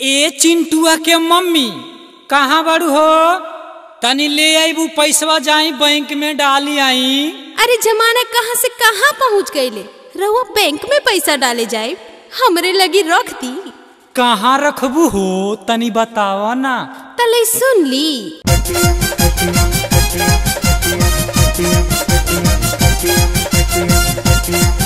ए चिंटुआ के मम्मी कहाँ बाड़ू हो? तनी ले आईबू पैसवा जाई बैंक में डाली आई। अरे जमाना कहाँ से कहाँ पहुँच गईले? रहुआ बैंक में पैसा डाले जाए हमरे लगी रख दी कहाँ रखबू हो तनी बतावा ना। तले सुन ली। राखत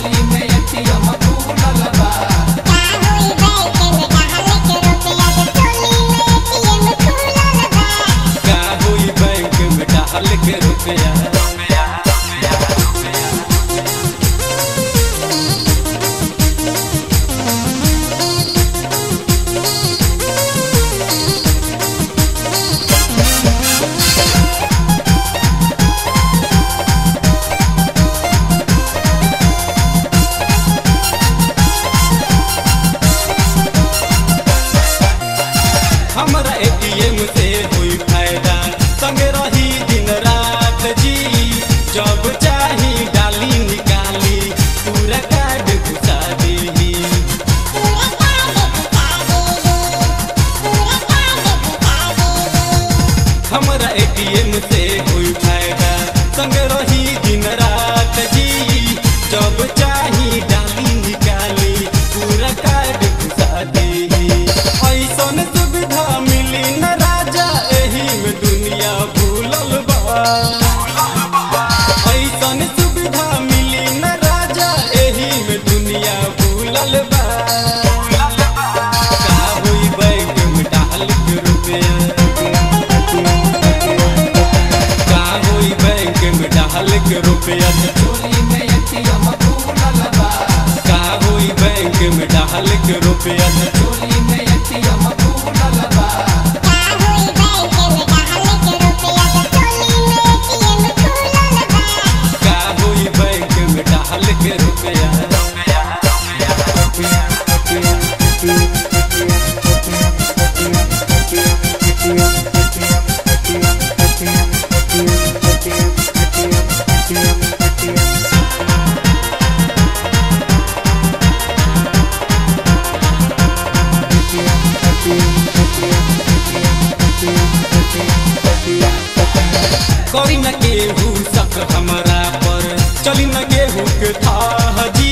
करी न केहू शक हमरा पर चली न केहू के था जी।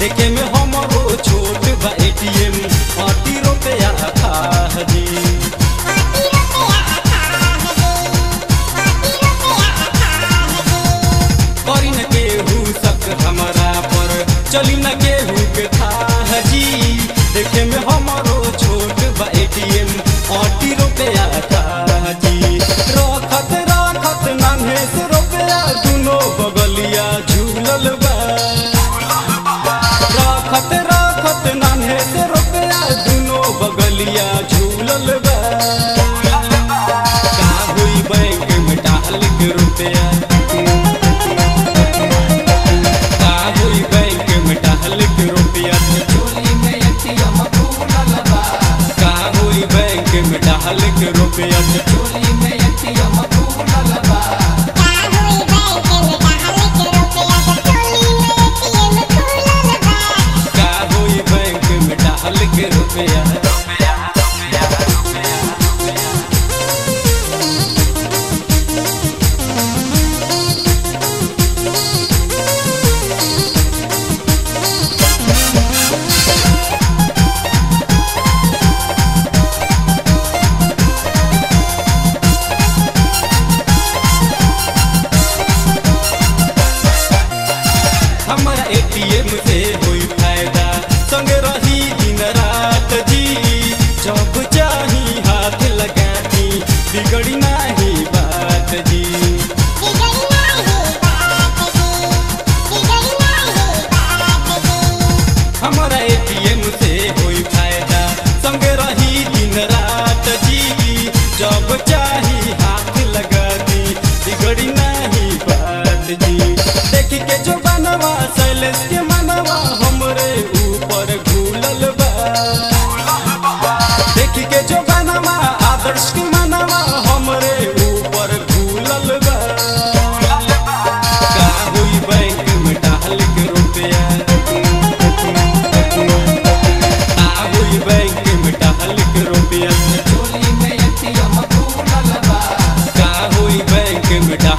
देखे में हमरो छोट बा एटीएम अति रुपया था जी। चली न केहू के था जी। देखे में Yeah. चाही हाथ लगा दी नहीं जो। बनवा सैलेश के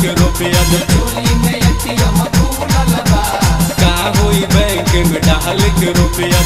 बैंक रुपया का हुई बैंक में डाल के रुपया